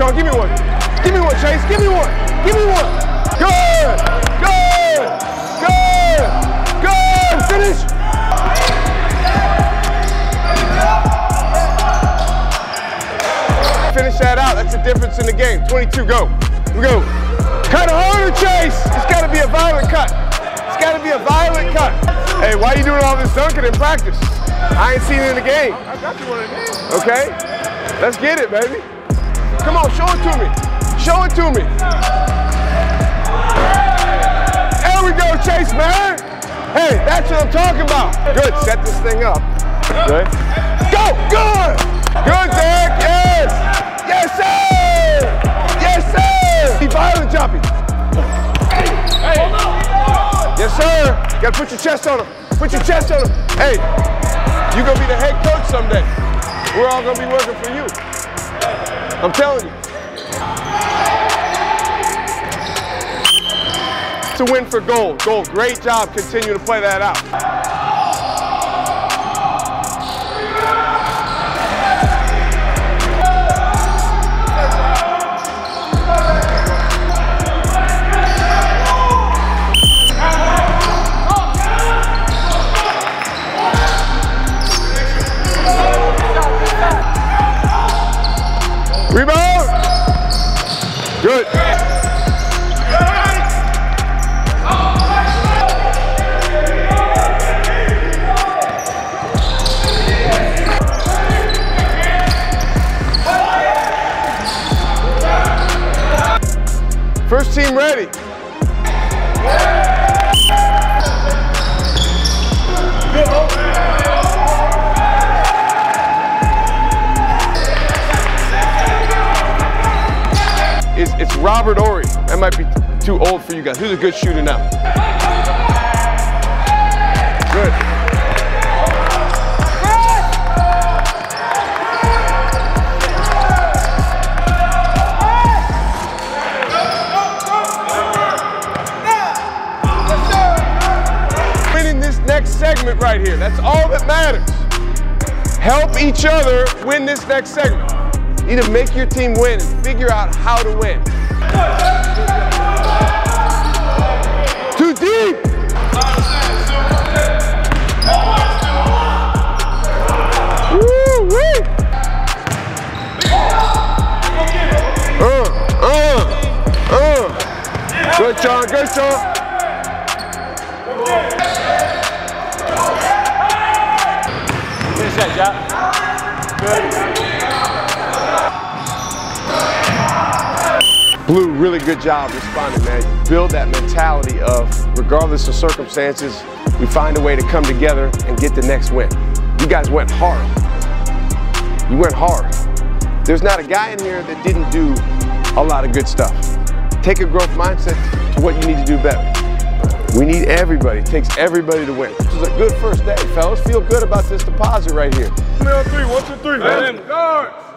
Give me one. Give me one, Chase. Give me one. Give me one. Good. Good. Good. Good. Finish. Finish that out. That's the difference in the game. 22, go. We go. Cut harder, Chase. It's got to be a violent cut. It's got to be a violent cut. Hey, why are you doing all this dunking in practice? I ain't seen it in the game. I got you one in the game. Okay? Let's get it, baby. Come on, show it to me. Show it to me. There we go, Chase, man. Hey, that's what I'm talking about. Good, set this thing up. Good. Go, good. Good, Zach, yes. Yes, sir. Yes, sir. Be violent jumping. Yes, sir. You gotta put your chest on him. Put your chest on him. Hey, you gonna be the head coach someday. We're all gonna be working for you. I'm telling you. It's a win for gold. Gold, great job. Continue to play that out. First team ready. It's, it's Robert Horry. That might be too old for you guys. Who's a good shooter now? Good. Next segment right here. That's all that matters. Help each other win this next segment. You need to make your team win and figure out how to win. Too deep. Woo-wee. Uh, uh, uh. Good, John. Good, John. Jack. Blue, really good job responding, man. Build that mentality of, regardless of circumstances, we find a way to come together and get the next win. You guys went hard. You went hard. There's not a guy in here that didn't do a lot of good stuff. Take a growth mindset to what you need to do better. We need everybody. It takes everybody to win. This is a good first day, fellas. Feel good about this deposit right here. Three on three, one, two, three, man. Guard.